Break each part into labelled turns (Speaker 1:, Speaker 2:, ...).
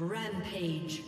Speaker 1: Rampage.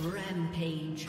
Speaker 1: Rampage.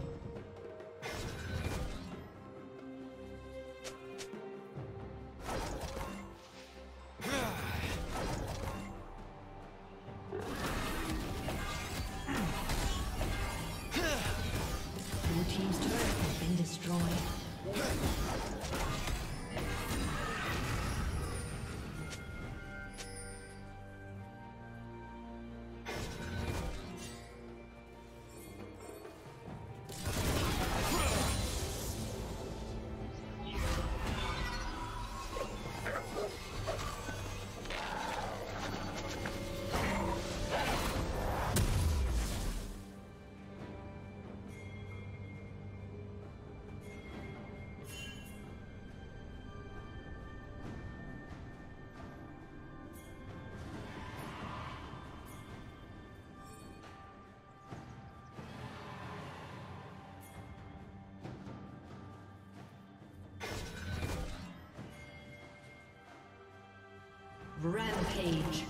Speaker 1: Rampage.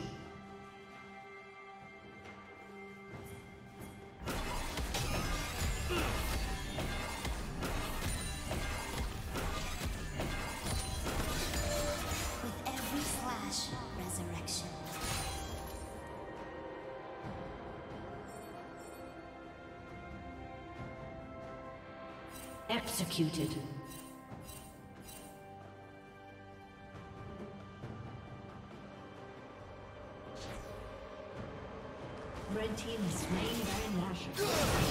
Speaker 2: With every slash, resurrection.
Speaker 1: Executed. Slain by Lasher.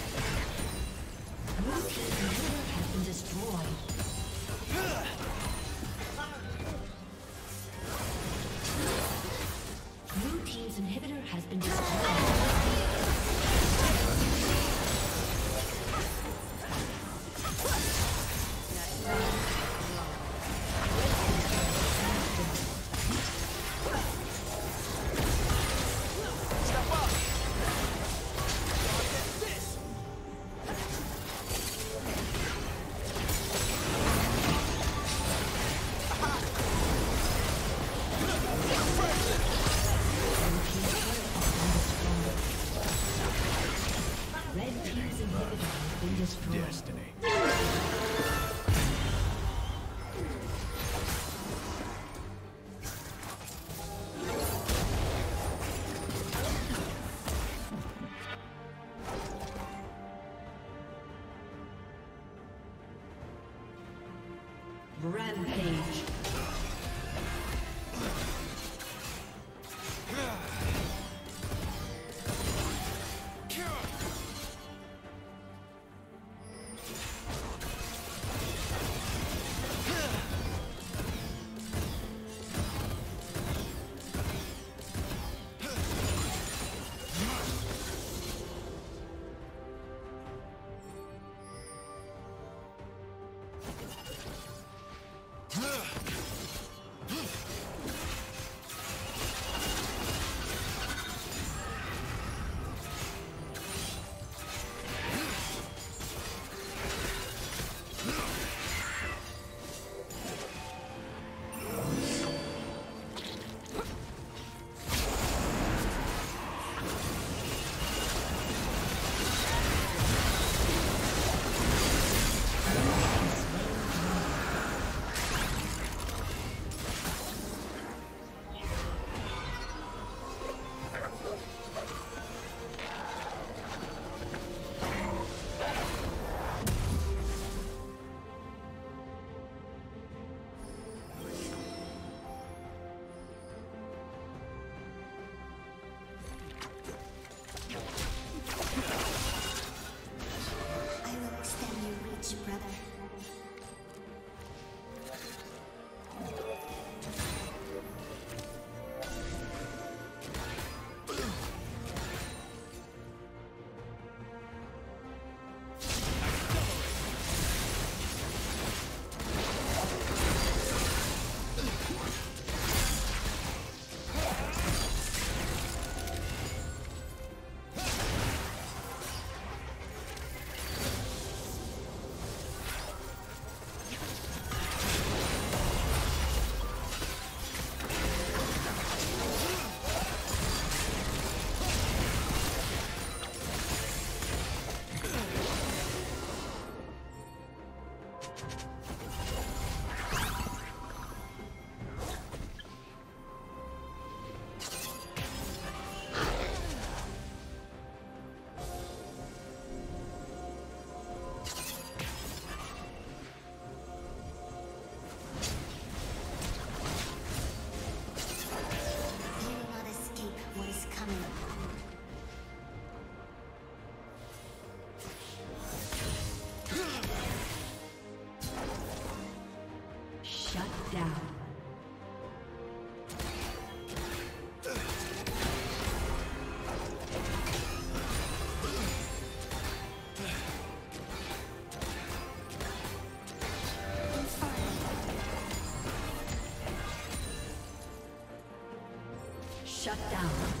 Speaker 1: Shut down.